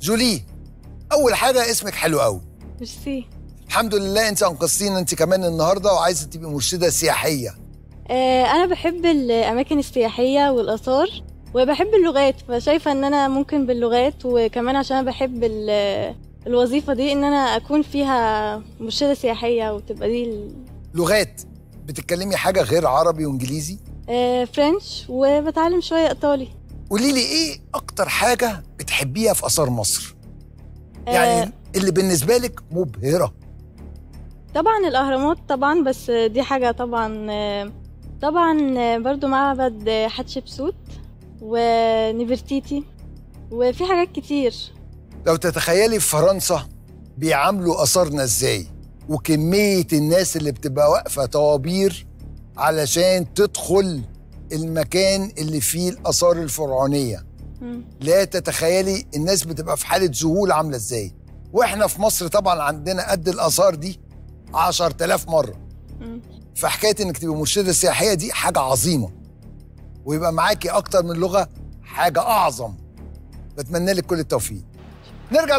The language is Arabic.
جولي أول حاجة اسمك حلو قوي ميرسي الحمد لله أنت أنقذتينا أنت كمان النهارده وعايزة تبقي مرشدة سياحية. آه أنا بحب الأماكن السياحية والآثار وبحب اللغات فشايفة إن أنا ممكن باللغات وكمان عشان أنا بحب ال- الوظيفة دي إن أنا أكون فيها مرشدة سياحية وتبقى دي ال- لغات بتتكلمي حاجة غير عربي وإنجليزي؟ آه فرنش وبتعلم شوية إيطالي. قولي لي إيه أكتر حاجة بتحبيها في آثار مصر؟ يعني اللي بالنسبة لك مبهرة. طبعا الأهرامات طبعا بس دي حاجة طبعا طبعا برضو معبد حتشبسوت ونفرتيتي وفي حاجات كتير. لو تتخيلي في فرنسا بيعاملوا آثارنا إزاي؟ وكمية الناس اللي بتبقى واقفة طوابير علشان تدخل المكان اللي فيه الآثار الفرعونية. لا تتخيلي الناس بتبقى في حالة ذهول عاملة إزاي. وإحنا في مصر طبعا عندنا قد الآثار دي 10000 مرة. فحكاية إنك تبقي مرشدة سياحية دي حاجة عظيمة. ويبقى معاكي أكتر من لغة حاجة أعظم. بتمنى لك كل التوفيق. نرجع